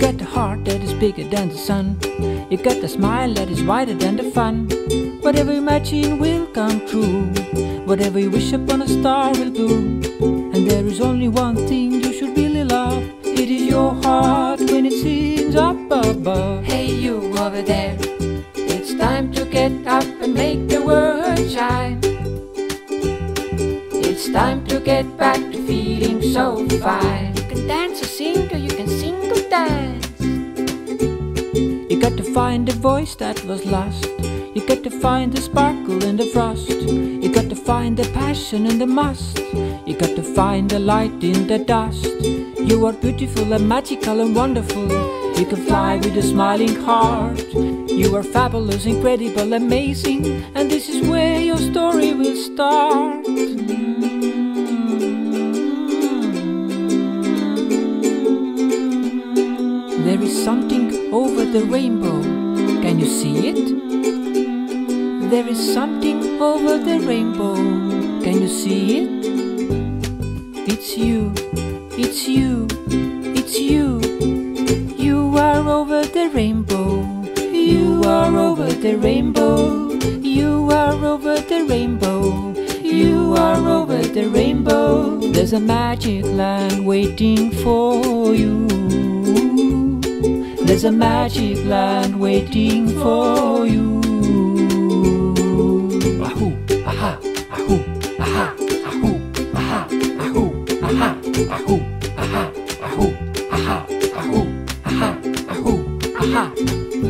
got the heart that is bigger than the sun. You got the smile that is wider than the fun. Whatever you imagine will come true. Whatever you wish upon a star will do. And there is only one thing you should really love. It is your heart when it sings up above. Hey, you over there. It's time to get up and make the world shine. It's time to get back to feeling so fine. You can dance or sing, or you can sing dance. You got to find the voice that was lost. You got to find the sparkle in the frost. You got to find the passion in the must. You got to find the light in the dust. You are beautiful and magical and wonderful. You can fly with a smiling heart. You are fabulous, incredible, amazing. And this is where your story will start. The rainbow. Can you see it? There is something over the rainbow. Can you see it? It's you, it's you, it's you. You are over the rainbow. You are over the rainbow. You are over the rainbow. You are over the rainbow. There's a magic land waiting for you. There's a magic land waiting for you. Ahoo, aha, ahoo, aha, ahoo, aha, ahoo, aha, ahoo, aha, ahoo, aha, ahoo, aha, ahoo, aha.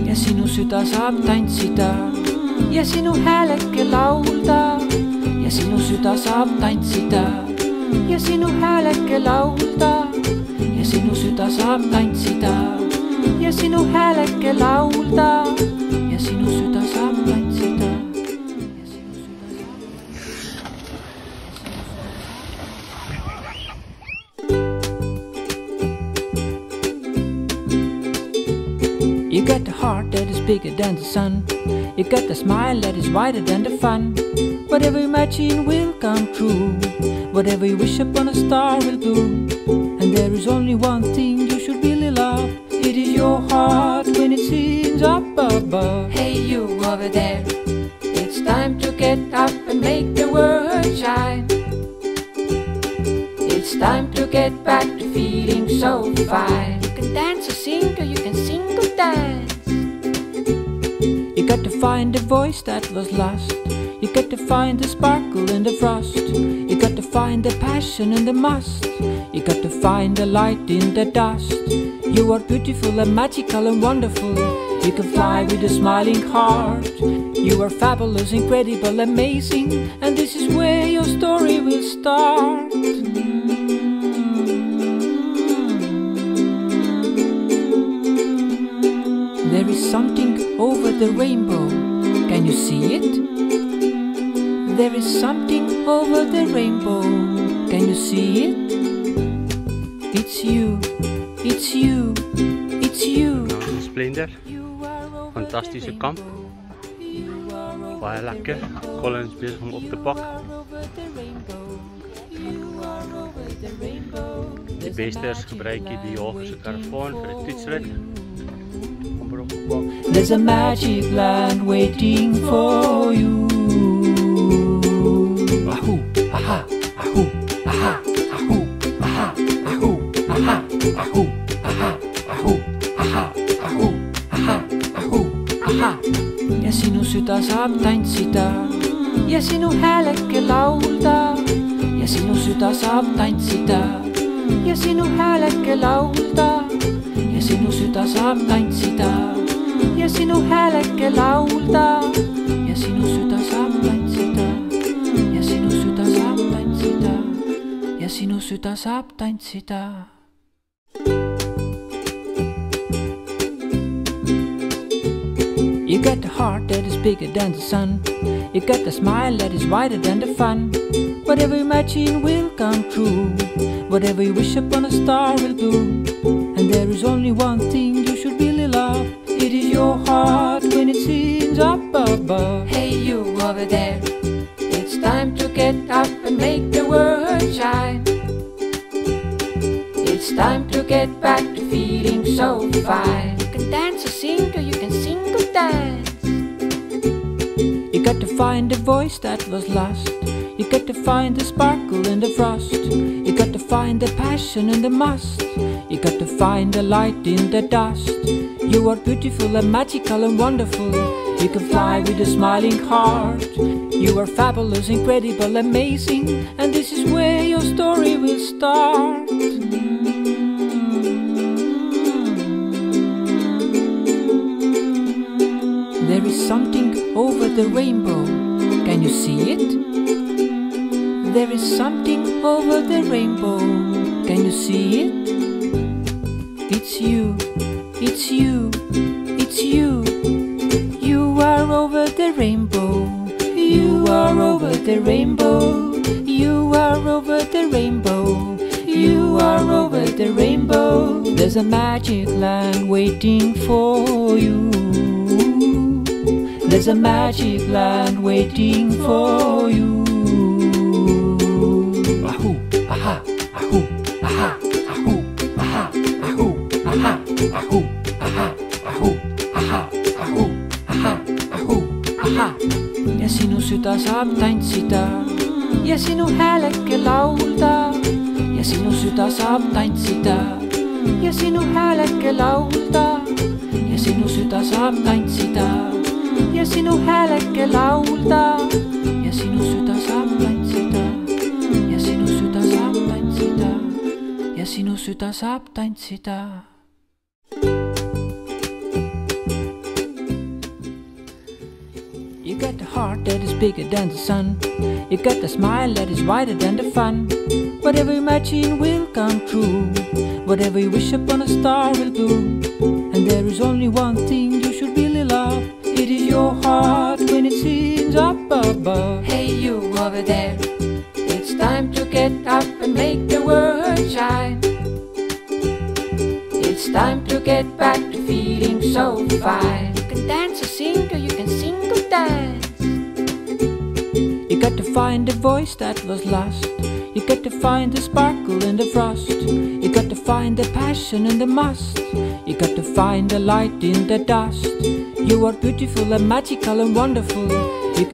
ja sinu süda saab tantsida. Ja sinu hääleke laulda. Ja sinu süda saab tantsida. Ja sinu hääleke laulda. Ja sinu süda saab tantsida ja sinu hääleke laulda ja sinu süda saab tantsida You got the heart that is bigger than the sun. You got the smile that is wider than the fun. Whatever you imagine will come true. Whatever you wish upon a star will do. And there is only one thing You over there. It's time to get up and make the world shine. It's time to get back to feeling so fine. You can dance or sing, or you can sing or dance. You got to find the voice that was lost. You got to find the sparkle in the frost. You got to find the passion in the must. You got to find the light in the dust. You are beautiful and magical and wonderful. You can fly with a smiling heart. You are fabulous, incredible, amazing. And this is where your story will start. There is something over the rainbow. Can you see it? There is something over the rainbow. Can you see it? It's you, it's you, it's you. Are over fantastische kamp. Waar heel lekker. Colin is bezig om op te pakken. De beesters gebruiken die Jogerse karavaan voor de toetsrit. There's a magic land waiting for you. Ahoe, aha, ahoe, aha, ahoe, aha, ahoe, aha, ahoe. Ja sinu süda saab tantsida. Ja sinu hääleke laulda. Ja sinu süda saab tantsida. Ja sinu hääleke laulda. Ja sinu süda saab tantsida. Ja sinu hääleke laulda. Ja sinu süda saab tantsida. Ja sinu süda saab tantsida. Ja sinu süda saab tantsida got the heart that is bigger than the sun. You got the smile that is wider than the fun. Whatever you imagine will come true. Whatever you wish upon a star will do. And there is only one thing you should really love. It is your heart when it sings up above. Hey, you over there. It's time to get up and make the world shine. It's time to get back to feeling so fine. You can dance or sing or you can sing or dance. You got to find the voice that was lost. You got to find the sparkle in the frost. You got to find the passion in the must. You got to find the light in the dust. You are beautiful and magical and wonderful. You can fly with a smiling heart. You are fabulous, incredible, amazing. And this is where your story will start. Over the rainbow. Can you see it? There is something over the rainbow. Can you see it? It's you, it's you, it's you. You are over the rainbow. You are over the rainbow. You are over the rainbow. You are over the rainbow. There's a magic land waiting for you. There's a magic land waiting for you. Ahoo, aha, ahoo, aha, ahoo, aha, ahoo, aha, ahoo, aha, ahoo, aha, ahoo, aha, ahoo, aha. ja sinu süda saab tantsida. Ja sinu hääleke laulda. Ja sinu süda saab tantsida. Ja sinu hääleke laulda. Ja sinu süda saab tantsida ja sinu hääleke laulda ja sinu süda saab tantsida ja sinu süda saab tantsida ja sinu süda saab tantsida You got the heart that is bigger than the sun. You got the smile that is wider than the fun. Whatever you imagine will come true. Whatever you wish upon a star will do. And there is only one thing you should is your heart when it sings up above. Hey, you over there. It's time to get up and make the world shine. It's time to get back to feeling so fine. You can dance or sing or you can sing or dance. You got to find the voice that was lost. You got to find the sparkle in the frost. You got to find the passion in the must. You got to find the light in the dust. You are beautiful and magical and wonderful.